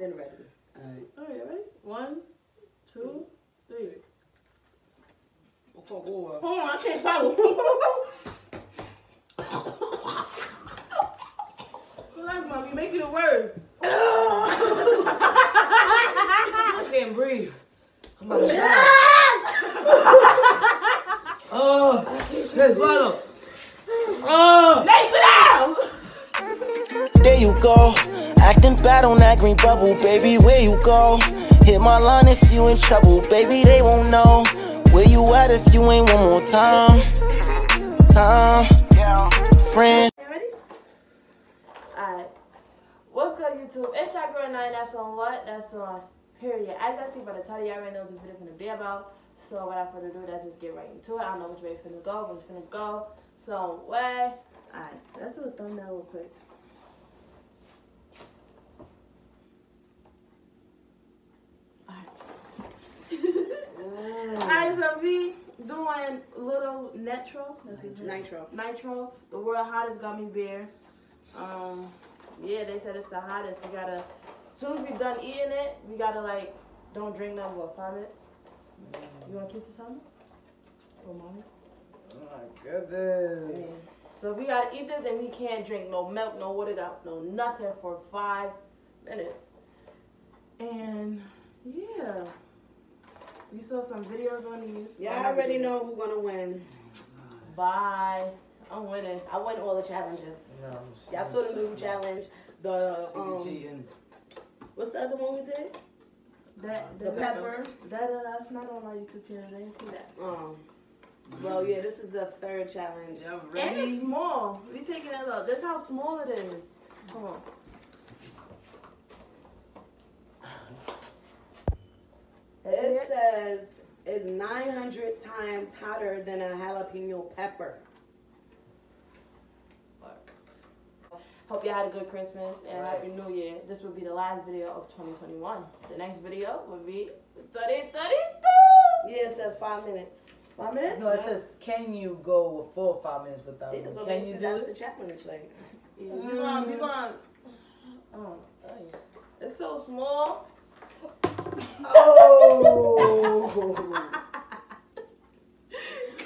Been ready. Alright. All right, ready? One, two, three. Fuck over. Hold on, I can't swallow. Relax, mommy. Make it a word. I can't breathe. I'm about to die. Oh, hey, swallow. Oh, Next it out. There you go. Acting bad on that green bubble, baby. Where you go? Hit my line if you in trouble, baby. They won't know where you at if you ain't one more time. Time, friend. What's good, YouTube? It's your girl Niahh. That's on what? That's on period. As I see by the title, y'all already know what this video finna be about. So without further ado, let's just get right into it. I don't know which way it's finna go, but it's finna go. So, way. Alright, let's do a thumbnail real quick. Alright, so doing Lil Nitro. Nitro. Nitro, the world hottest gummy bear. Um, yeah, they said it's the hottest. We gotta, as soon as we done eating it, we gotta like, don't drink no more. Five minutes. You wanna keep this on? Oh, mommy. my goodness. So we gotta eat this, and we can't drink no milk, no water, no nothing for five minutes. And yeah, we saw some videos on these. Yeah, I already know who's gonna win. Bye. I'm winning. I won all the challenges. No, Y'all saw the noodle challenge. The um, what's the other one we did? That, The that- pepper. That, that that's not on my YouTube channel. I didn't see that. Um. Well, yeah, this is the third challenge. Y'all And it's small. We taking it up. That's how small it is. Come on. It it? says it's 900 times hotter than a jalapeno pepper. Hope y'all had a good Christmas and Happy New Year. This will be the last video of 2021. The next video will be 2032. Yeah, it says five minutes. Five minutes? No, it says, can you go for four or five minutes without Yeah, me? so Can you basically do that's it? the challenge. Like, Yeah, we gonna, we gonna, oh, oh, yeah. It's so small. Oh,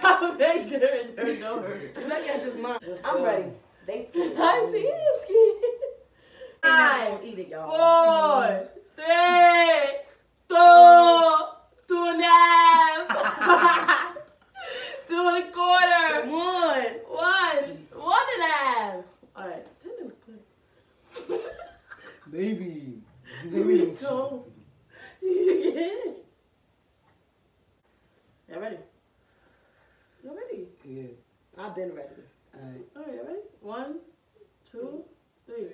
Come back there and turn over. you better get just mine. I'm ready. They scared. I see him ski. Five. Five, Eat it, y'all. four, three, two, two and a half, two and a quarter, Come on. one, one and a half. All right, ten and a quarter. Baby. Baby. Two. Yeah. Y'all ready? Y'all ready? Yeah. I've been ready. Alright. All right, y'all ready? One, two, three.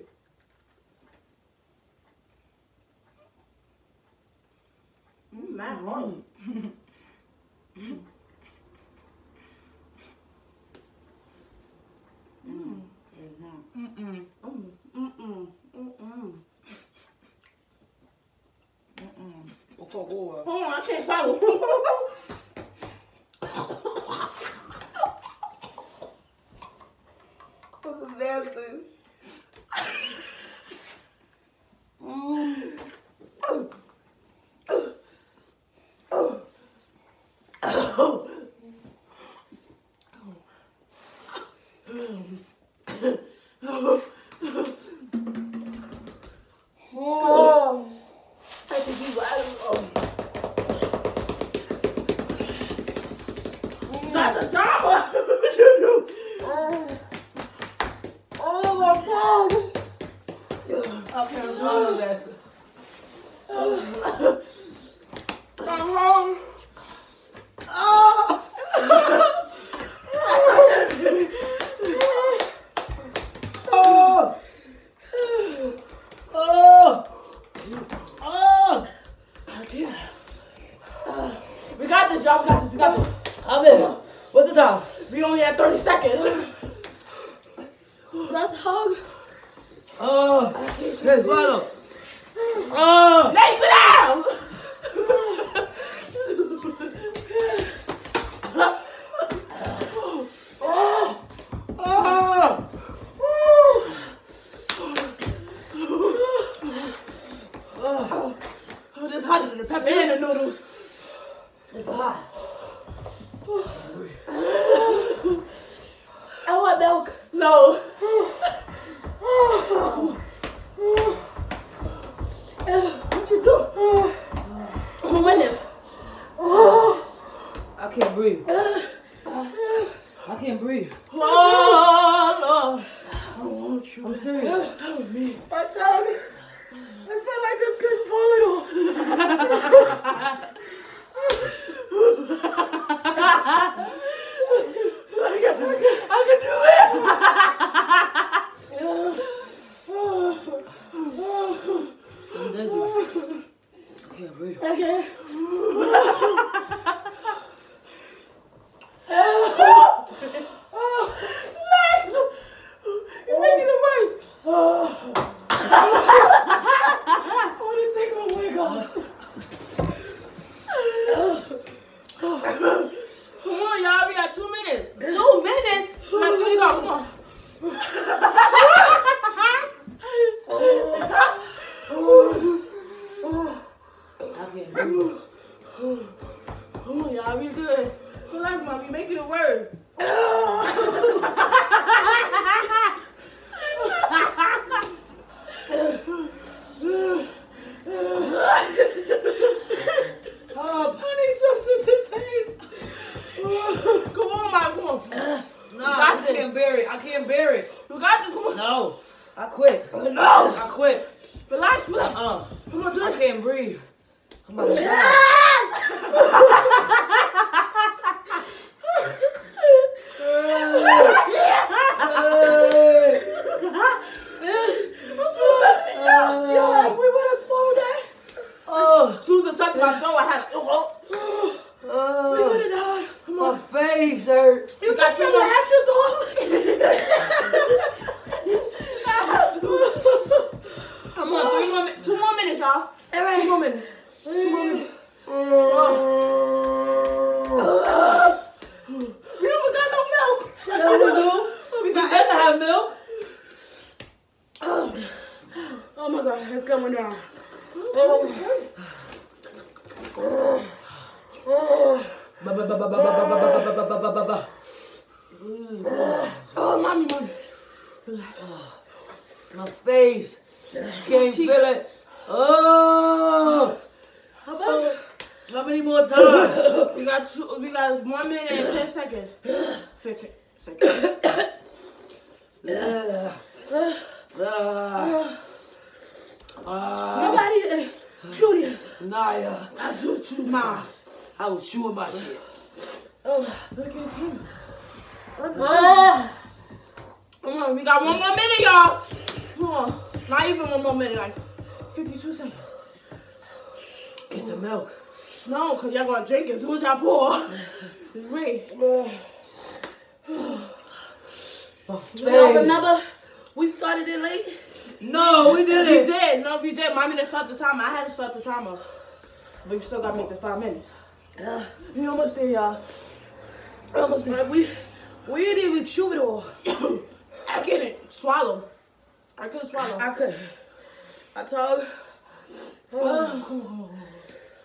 Mm, my home. Mm-mm. Mm, mm-mm. Mm-mm. Fuck over. Hold on, I can't swallow. This is nasty. Oh, I think you oh. That's a drama. oh my god. Okay, oh, that's I'm home. Oh. Oh! Oh! Oh! We got this, y'all. We got this. We got this. I'm in. What's the time? We only had 30 seconds. That's hug. Oh! Hey, swallow. Oh! Next it out. Oh! Oh, oh, this hotter than the pepper and the noodles. It's hot. Oh. By the My face. Can't feel it. Oh. How about you? How many more times? We got two. We got one minute and ten seconds. Fifteen seconds. Yeah. Ah. Ah. Somebody uh, chew this. Naya. I do chew mine. I was chewing my shit. Oh, Look at him. oh. Come on, we got one more minute, y'all. Come on. Not even one more minute, like 52 seconds. Get the milk. No, because y'all gonna drink it as soon as y'all pour. Wait. My Y'all remember we started it late? No, we didn't. We did. No, we did. Mommy didn't start the timer. I had to start the timer. But we still gotta make the five minutes. Yeah. We almost there, y'all. Almost like we we didn't even chew it all. I couldn't swallow. I couldn't. I told. Oh, come on,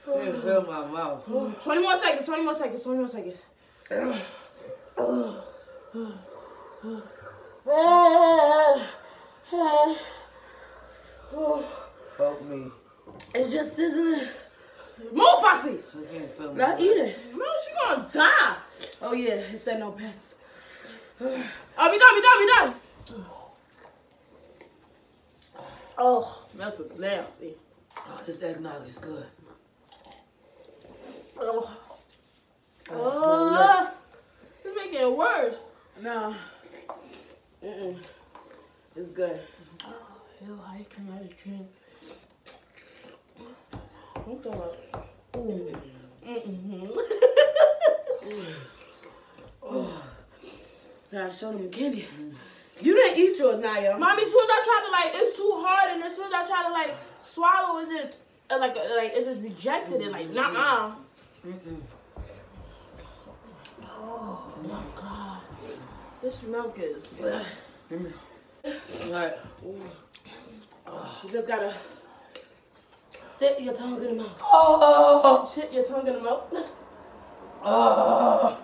come Can't feel my mouth. 20 more seconds, 20 more seconds, 20 more seconds. Help me. It's just sizzling. Move, Foxy. I can't feel Not eating. No, she gonna die. Oh yeah, it said no pets. Oh, we done, we done, we done. Oh, milk is nasty. Oh, this eggnog is good. Oh, oh. It's making it worse. No. Mm-mm. It's good. Oh, ew, I can I drink. What the? Mm-hmm. Oh. Gotta show them candy. You didn't eat yours, Naya. Mommy, as soon as I try to like, it's too hard, and as soon as I try to like swallow, it just uh, like uh, like it just rejected it. Like, nah. Oh my god, this milk is. All right. You just gotta Sit your tongue in the mouth. Oh. Shit your tongue in the mouth. Oh.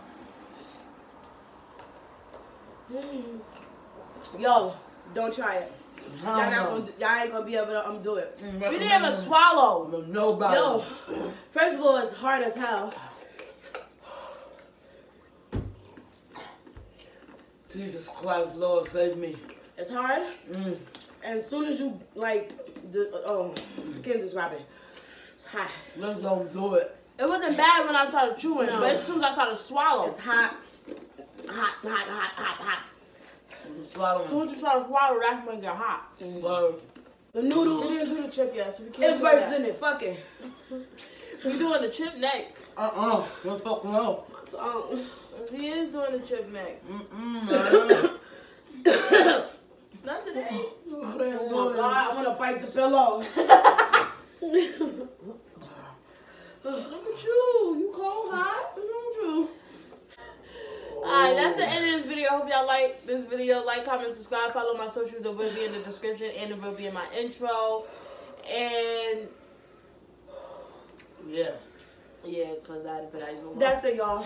Yo, don't try it. Y'all, not no. gonna, y'all ain't gonna be able to um, do it. We didn't even swallow. No nobody. Yo, first of all, it's hard as hell. Jesus Christ, Lord, save me. It's hard. Mm. And as soon as you, like, the, oh, I can't describe it. It's hot. Let's go do it. It wasn't bad when I started chewing, No. but as soon as I started swallowing, It's hot. Hot, hot, hot, hot, hot. Just swallow as soon as you start swallowing, that's when it get hot. it. Word. The We noodles, didn't do the chip yet, so we can't. it's do worse than it. Fuck it. We doing the chip next. Uh-uh. Let's fuck around. So, um, He is doing the chip next. Mm-mm. Not today. oh my god, I wanna bite the pillow. Look at you. You cold, hot? What's wrong with you? Alright, that's the oh. end of this video. Hope y'all like this video. Like, comment, subscribe, follow my socials. It will be in the description and it will be in my intro. And Yeah. yeah, cause I but I don't That's it, y'all.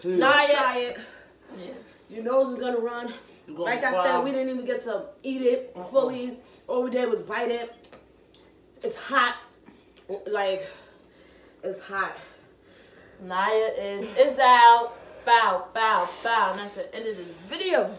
Two. Nah, Try it. Yeah. Your nose is gonna run. Gonna Like I said, we didn't even get to eat it Uh-uh. fully. All we did was bite it. It's hot. Like, it's hot. Naya is is out bow, bow, bow. And that's the end of this video.